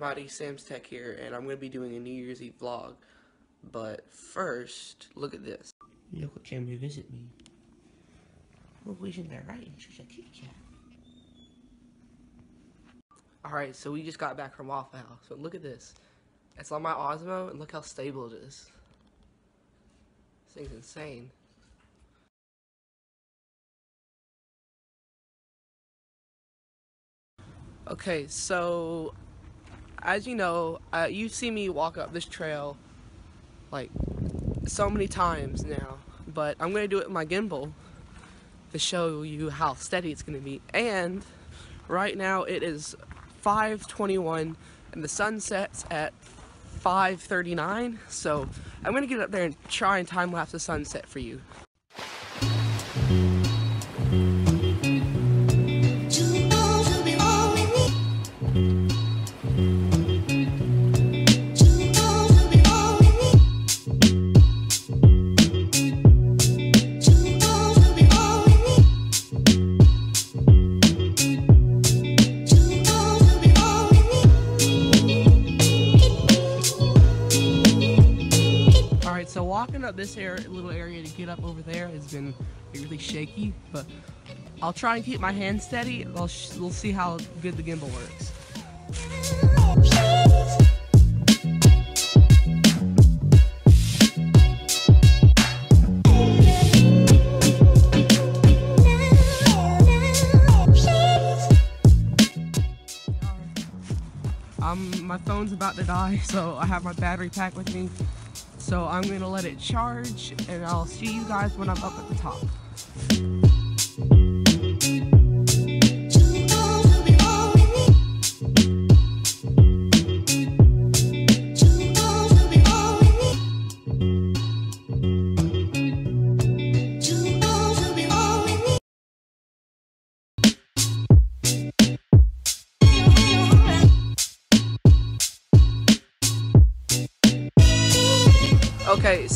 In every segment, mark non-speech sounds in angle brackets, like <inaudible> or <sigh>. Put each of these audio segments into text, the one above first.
everybody, Sam's Tech here, and I'm going to be doing a New Year's Eve vlog. But first, look at this. Look what came to visit me. In there right, she's a kitty cat. Alright, so we just got back from Waffle House, so look at this. It's on my Osmo, and look how stable it is. This thing's insane. Okay, so as you know, uh, you see me walk up this trail like so many times now, but I'm to do it with my gimbal to show you how steady it's to be. And right now it is 5:21 and the sun sets at 5:39, so I'm to get up there and try and time lapse the sunset for you. This area, little area to get up over there has been really shaky, but I'll try and keep my hand steady. We'll see how good the gimbal works. Um, my phone's about to die, <laughs> so I have my battery pack with me. So I'm gonna let it charge, and I'll see you guys when I'm up at the top.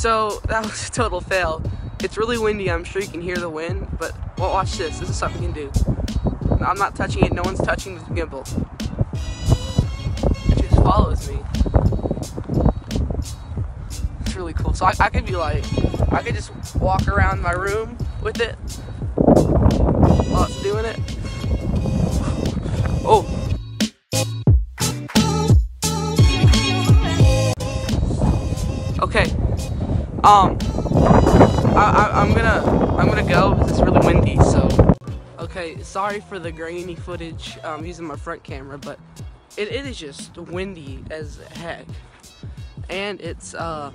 So that was a total fail. It's really windy, I'm sure you can hear the wind, but well, watch this. This is something you can do. I'm not touching it, no one's touching the gimbal. It just follows me. It's really cool. So I, I could be like, I could just walk around my room with it while it's doing it. Oh, okay. Um, I, I, I'm gonna, I'm gonna go because it's really windy. So, okay. Sorry for the grainy footage. Um, using my front camera, but it, it is just windy as heck, and it's uh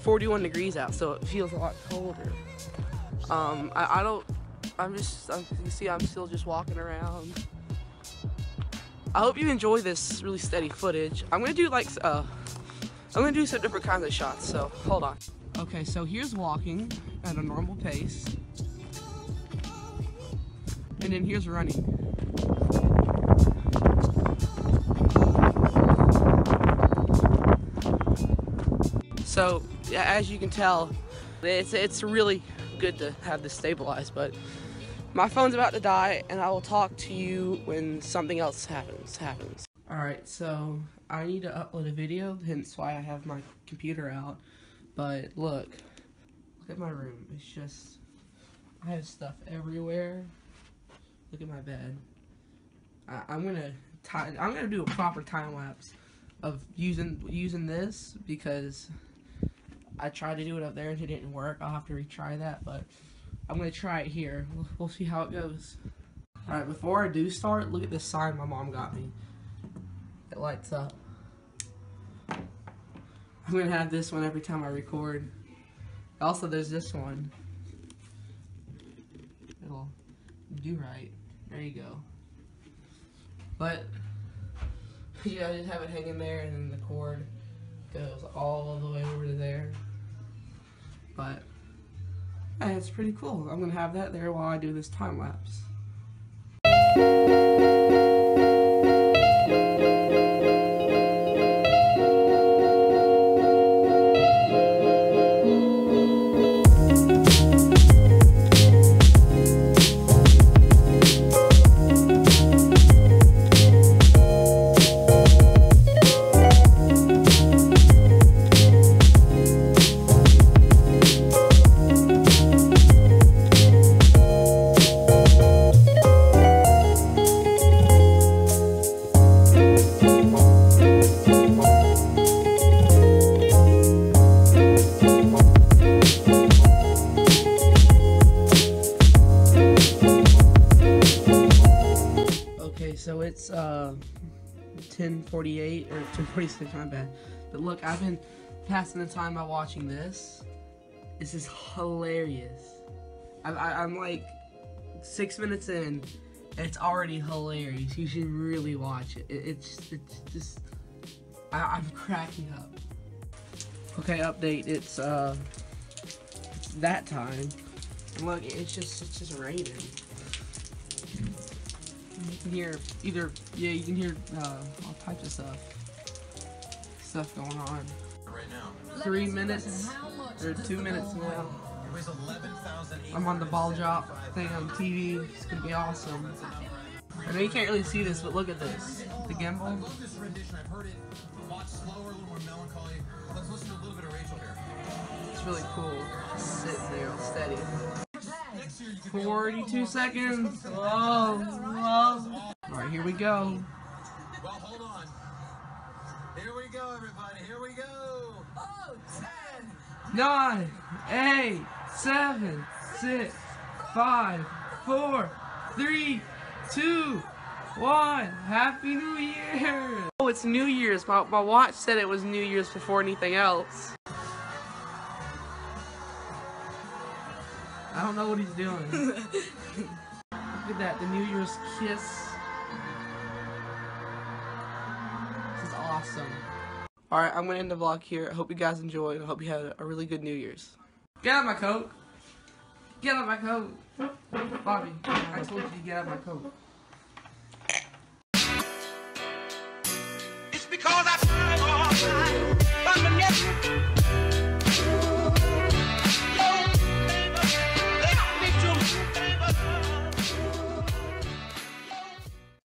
41 degrees out, so it feels a lot colder. Um, I, I don't. I'm just. I'm, you see, I'm still just walking around. I hope you enjoy this really steady footage. I'm gonna do like uh. I'm gonna do some different kinds of shots, so hold on. Okay, so here's walking at a normal pace. And then here's running. So, as you can tell, it's, it's really good to have this stabilized, but my phone's about to die, and I will talk to you when something else happens. happens. Alright, so I need to upload a video, hence why I have my computer out. But look, look at my room. It's just, I have stuff everywhere. Look at my bed. I, I'm gonna, time, I'm gonna do a proper time lapse of using using this because I tried to do it up there and it didn't work. I'll have to retry that, but I'm gonna try it here. We'll, we'll see how it goes. All right, before I do start, look at this sign my mom got me. It lights up. I'm gonna have this one every time I record. Also, there's this one. It'll do right. There you go. But, yeah, I just have it hanging there and then the cord goes all the way over to there. But, yeah, it's pretty cool. I'm gonna have that there while I do this time lapse. 10:48 or 10:46. My bad. But look, I've been passing the time by watching this. This is hilarious. I, I, I'm like six minutes in, and it's already hilarious. You should really watch it. it it's it's just I, I'm cracking up. Okay, update. It's uh, it's that time. Look, it's just it's just raining. You can hear either yeah, you can hear uh, all types of stuff stuff going on. right now. Three minutes or two minutes now. It weighs 11,800 I'm on the ball drop thing on TV. It's gonna be awesome. I know you can't really see this, but look at this. The gimbal. love this rendition. I've heard it a lot slower, a little more melancholy. Let's listen to a little bit of Rachel here. It's really cool. Just sitting there steady. 42 seconds. Oh, whoa, whoa. Alright, here we go. Well, hold on. Here we go, everybody. Here we go. Oh, 10, Nine, eight, seven, six, five, four, three, two, one. Happy New Year! Oh, it's New Year's. My, my watch said it was New Year's before anything else. I don't know what he's doing. Look at that, the New Year's kiss. This is awesome. Alright, I'm gonna end the vlog here. I hope you guys enjoyed. I hope you had a really good New Year's. Get out of my coat! Get out of my coat! Bobby, I told you to get out of my coat.